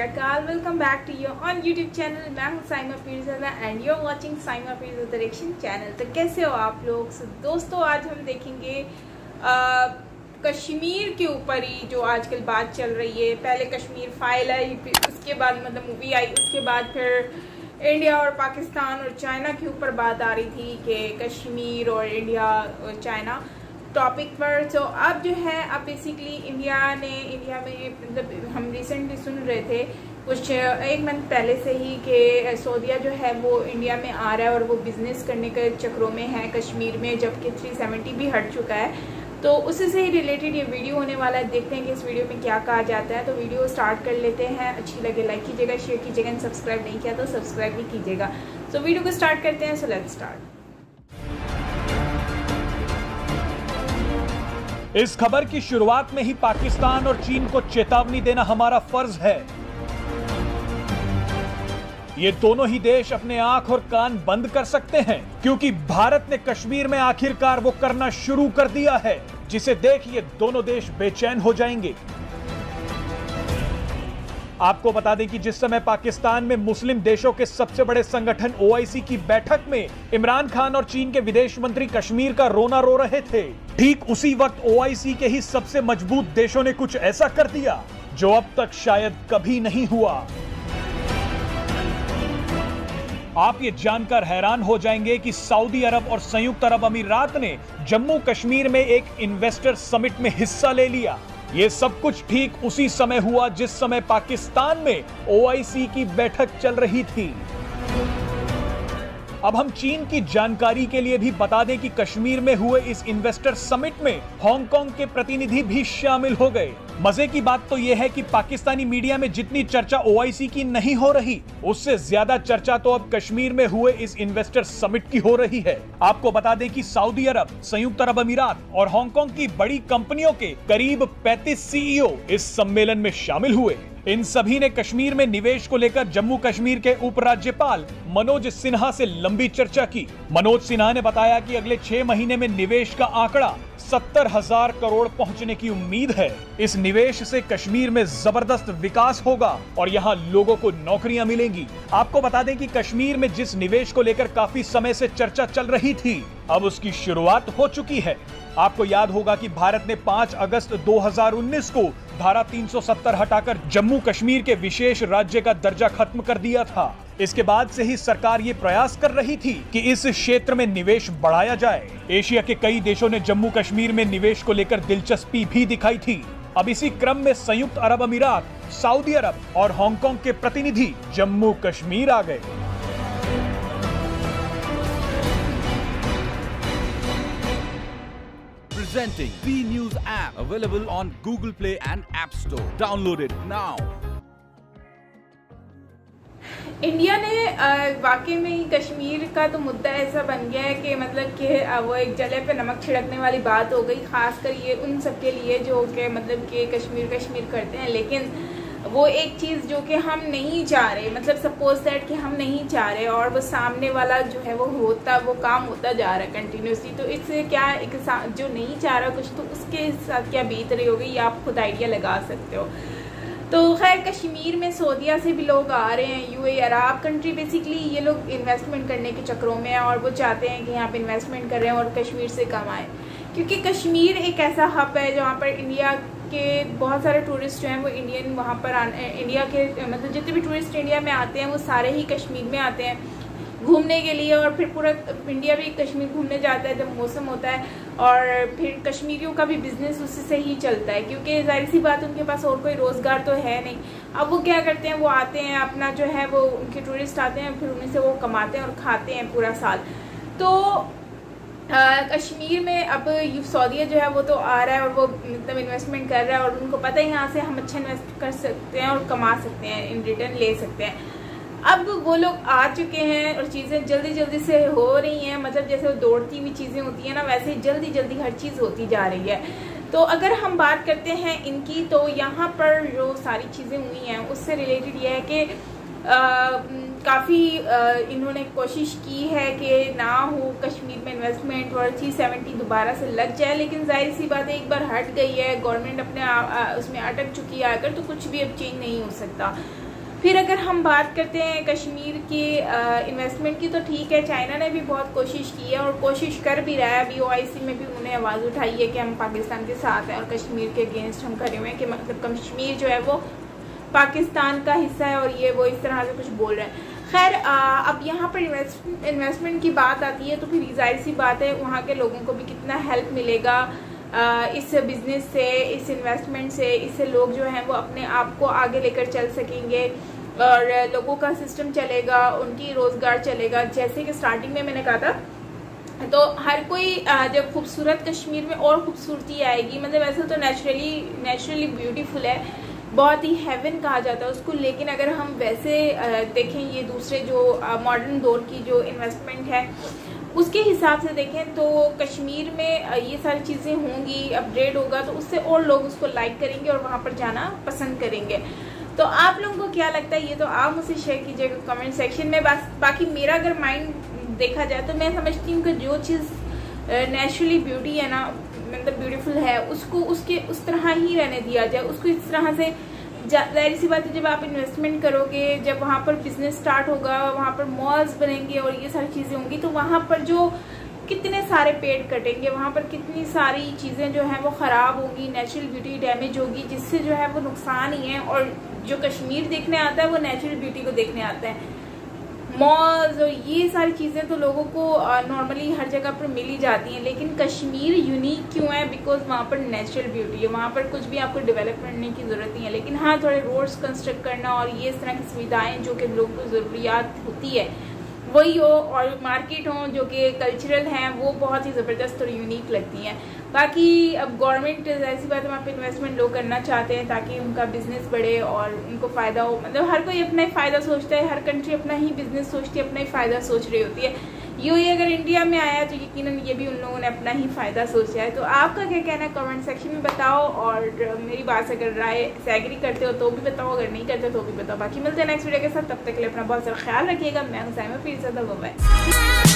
अकाल welcome back to your own YouTube channel मैं हूँ Saima Pirzada and you are watching Saima Pirzada direction channel तो कैसे हो आप लोग? so, दोस्तों आज हम देखेंगे आ, कश्मीर के ऊपर ही जो आजकल बात चल रही है। पहले कश्मीर फ़ाइल आई उसके बाद मतलब मूवी आई। उसके बाद फिर इंडिया और पाकिस्तान और चाइना के ऊपर बात आ रही थी कि कश्मीर और इंडिया और चाइना टॉपिक पर। तो अब जो है, अब बेसिकली इंडिया ने इंडिया में मतलब हम रिसेंटली सुन रहे थे कुछ एक मंथ पहले से ही कि सऊदिया जो है वो इंडिया में आ रहा है और वो बिज़नेस करने के चक्रों में है। कश्मीर में, जबकि 370 भी हट चुका है। तो उसी से ही रिलेटेड ये वीडियो होने वाला है। देखते हैं कि इस वीडियो में क्या कहा जाता है। तो वीडियो स्टार्ट कर लेते हैं। अच्छी लगे लाइक कीजिएगा शेयर कीजिएगा एंड सब्सक्राइब नहीं किया तो सब्सक्राइब भी कीजिएगा। तो वीडियो को स्टार्ट करते हैं। सो लेट्स स्टार्ट इस खबर की शुरुआत में ही पाकिस्तान और चीन को चेतावनी देना हमारा फ़र्ज़ है। ये दोनों ही देश अपने आँख और कान बंद कर सकते हैं, क्योंकि भारत ने कश्मीर में आखिरकार वो करना शुरू कर दिया है, जिसे देख ये दोनों देश बेचैन हो जाएँगे। आपको बता दें कि जिस समय पाकिस्तान में मुस्लिम देशों के सबसे बड़े संगठन ओआईसी की बैठक में इमरान खान और चीन के विदेश मंत्री कश्मीर का रोना रो रहे थे, ठीक उसी वक्त ओआईसी के ही सबसे मज़बूत देशों ने कुछ ऐसा कर दिया, जो अब तक शायद कभी नहीं हुआ। आप ये जानकर हैरान हो जाएँगे कि सऊदी अरब और संयुक्त अरब अमीरात ने जम्मू कश्मीर में एक इन्वेस्टर समिट में हिस्सा ले लिया। ये सब कुछ ठीक उसी समय हुआ जिस समय पाकिस्तान में ओआईसी की बैठक चल रही थी। अब हम चीन की जानकारी के लिए भी बता दें कि कश्मीर में हुए इस इन्वेस्टर समिट में हांगकांग के प्रतिनिधि भी शामिल हो गए। मज़े की बात तो यह है कि पाकिस्तानी मीडिया में जितनी चर्चा ओआईसी की नहीं हो रही, उससे ज़्यादा चर्चा तो अब कश्मीर में हुए इस इन्वेस्टर समिट की हो रही है। आपको बता दें कि सऊदी अरब संयुक्त अरब अमीरात और हांगकांग की बड़ी कंपनियों के करीब 35 सीईओ इस सम्मेलन में शामिल हुए। इन सभी ने कश्मीर में निवेश को लेकर जम्मू कश्मीर के उपराज्यपाल मनोज सिन्हा से लंबी चर्चा की। मनोज सिन्हा ने बताया कि अगले छह महीने में निवेश का आंकड़ा सत्तर हज़ार करोड़ पहुँचने की उम्मीद है। इस निवेश से कश्मीर में ज़बरदस्त विकास होगा और यहाँ लोगों को नौकरियाँ मिलेंगी। आपको बता दें कि कश्मीर में जिस निवेश को लेकर काफ़ी समय से चर्चा चल रही थी, अब उसकी शुरुआत हो चुकी है। आपको याद होगा कि भारत ने 5 अगस्त 2019 को धारा 370 हटाकर जम्मू कश्मीर के विशेष राज्य का दर्जा खत्म कर दिया था। इसके बाद से ही सरकार ये प्रयास कर रही थी कि इस क्षेत्र में निवेश बढ़ाया जाए। एशिया के कई देशों ने जम्मू कश्मीर में निवेश को लेकर दिलचस्पी भी दिखाई थी। अब इसी क्रम में संयुक्त अरब अमीरात, सऊदी अरब और हांगकांग के प्रतिनिधि जम्मू कश्मीर आ गए। Presenting B News app, available on Google Play and App Store. Download it now. India ने वाकई में कश्मीर का तो मुद्दा ऐसा बन गया है कि मतलब कि वो एक जले पे नमक छिड़कने वाली बात हो गई, खासकर ये उन सबके लिए जो कि मतलब कि कश्मीर कश्मीर करते हैं लेकिन वो एक चीज़ जो कि हम नहीं चाह रहे मतलब सपोज़ दैट कि हम नहीं चाह रहे और वो सामने वाला जो है वो होता, वो काम होता जा रहा है कंटिन्यूसली तो इससे क्या एक जो नहीं चाह रहा कुछ तो उसके साथ क्या बीत रही होगी ये आप खुद आइडिया लगा सकते हो। तो खैर, कश्मीर में, सऊदिया से भी लोग आ रहे हैं यूए अरब कंट्री बेसिकली ये लोग इन्वेस्टमेंट करने के चक्रों में हैं और वो चाहते हैं कि यहाँ पे इन्वेस्टमेंट करें और कश्मीर से कमाएँ क्योंकि कश्मीर एक ऐसा हब है जहाँ पर इंडिया के बहुत सारे टूरिस्ट जो हैं वो इंडियन वहाँ पर आने इंडिया के मतलब जितने भी टूरिस्ट इंडिया में आते हैं वो सारे ही कश्मीर में आते हैं घूमने के लिए और फिर पूरा इंडिया भी कश्मीर घूमने जाता है जब मौसम होता है और फिर कश्मीरियों का भी बिज़नेस उससे से ही चलता है क्योंकि ज़ाहिर सी बात उनके पास और कोई रोज़गार तो है नहीं। अब वो क्या करते हैं, वो आते हैं अपना जो है वो उनके टूरिस्ट आते हैं फिर उन्हीं से वो कमाते हैं और खाते हैं पूरा साल। तो कश्मीर में अब सऊदीया जो है वो तो आ रहा है और वो मतलब इन्वेस्टमेंट कर रहा है और उनको पता है यहाँ से हम अच्छा इन्वेस्ट कर सकते हैं और कमा सकते हैं इन रिटर्न ले सकते हैं। अब वो लोग आ चुके हैं और चीज़ें जल्दी जल्दी से हो रही हैं मतलब जैसे वो दौड़ती हुई चीज़ें होती हैं ना, वैसे ही जल्दी जल्दी हर चीज़ होती जा रही है। तो अगर हम बात करते हैं इनकी तो यहाँ पर जो सारी चीज़ें हुई हैं, उससे रिलेटेड यह है कि काफ़ी इन्होंने कोशिश की है कि ना हो कश्मीर में इन्वेस्टमेंट और थ्री सेवेंटी दोबारा से लग जाए लेकिन ज़ाहिर सी बात है एक बार हट गई है गवर्नमेंट अपने आ, आ, उसमें अटक चुकी है अगर तो कुछ भी अब चेंज नहीं हो सकता। फिर अगर हम बात करते हैं कश्मीर के इन्वेस्टमेंट की तो ठीक है चाइना ने भी बहुत कोशिश की है और कोशिश कर भी रहा है। अभी ओआईसी में भी उन्होंने आवाज़ उठाई है कि हम पाकिस्तान के साथ हैं और कश्मीर के अगेंस्ट हम खड़े हुए हैं कि मतलब कश्मीर जो है वो पाकिस्तान का हिस्सा है और ये वो इस तरह से कुछ बोल रहे हैं। खैर अब यहाँ पर इन्वेस्ट इन्वेस्टमेंट की बात आती है तो फिर ज़ाहिर सी बात है, वहाँ के लोगों को भी कितना हेल्प मिलेगा इस बिज़नेस से, इस इन्वेस्टमेंट से, इससे लोग जो हैं वो अपने आप को आगे लेकर चल सकेंगे और लोगों का सिस्टम चलेगा, उनकी रोज़गार चलेगा। जैसे कि स्टार्टिंग में मैंने कहा था तो हर कोई जब खूबसूरत कश्मीर में और खूबसूरती आएगी मतलब वैसे तो नेचुरली नेचुरली ब्यूटीफुल है बहुत ही हेवन कहा जाता है उसको, लेकिन अगर हम वैसे देखें ये दूसरे जो मॉडर्न दौर की जो इन्वेस्टमेंट है, उसके हिसाब से देखें तो कश्मीर में ये सारी चीज़ें होंगी अपग्रेड होगा तो उससे और लोग उसको लाइक करेंगे और वहाँ पर जाना पसंद करेंगे। तो आप लोगों को क्या लगता है ये तो आप मुझसे शेयर कीजिएगा कमेंट सेक्शन में। बाकी मेरा अगर माइंड देखा जाए तो मैं समझती हूँ कि जो चीज़ नेचुरली ब्यूटी है ना मतलब ब्यूटीफुल है, उसको, उसके, उस तरह ही रहने दिया जाए, उसको इस तरह से ज़ाहिर सी बात है, जब आप इन्वेस्टमेंट करोगे, जब वहाँ पर बिज़नेस स्टार्ट होगा, वहाँ पर मॉल्स बनेंगे और ये सारी चीज़ें होंगी तो वहाँ पर जो कितने सारे पेड़ कटेंगे, वहाँ पर कितनी सारी चीज़ें जो हैं वो ख़राब होंगी नेचुरल ब्यूटी डैमेज होगी, जिससे जो है वो नुकसान ही है और जो कश्मीर देखने आता है, वो नेचुरल ब्यूटी को देखने आता है। मॉल्स और ये सारी चीज़ें तो लोगों को नॉर्मली हर जगह पर मिल ही जाती हैं, लेकिन कश्मीर यूनिक क्यों है? बिकॉज़ वहाँ पर नेचुरल ब्यूटी है, वहाँ पर कुछ भी आपको डेवलप करने की ज़रूरत नहीं है, लेकिन हाँ थोड़े रोड्स कंस्ट्रक्ट करना और ये इस तरह की सुविधाएँ जो कि लोगों को ज़रूरियात होती है वही हो और मार्केट हो, जो कि कल्चरल हैं, वो बहुत ही ज़बरदस्त और यूनिक लगती हैं। बाकी अब गवर्नमेंट ऐसी बात है, वहाँ पर इन्वेस्टमेंट लोग करना चाहते हैं ताकि उनका बिज़नेस बढ़े और उनको फ़ायदा हो। मतलब हर कोई अपना ही फ़ायदा सोचता है, हर कंट्री अपना ही बिज़नेस सोचती है, अपना ही फ़ायदा सोच रही होती है। यू ही अगर इंडिया में आया तो यकीन ये भी उन लोगों ने अपना ही फ़ायदा सोचा है। तो आपका क्या कहना है? कमेंट सेक्शन में बताओ और मेरी बात से अगर राय से एग्री करते हो तो भी बताओ, अगर नहीं करते तो भी बताओ। बाकी मिलते हैं नेक्स्ट वीडियो के साथ। तब तक के लिए अपना बहुत सारा ख्याल रखिएगा। मैं हूँ साइमा, फिर से बाय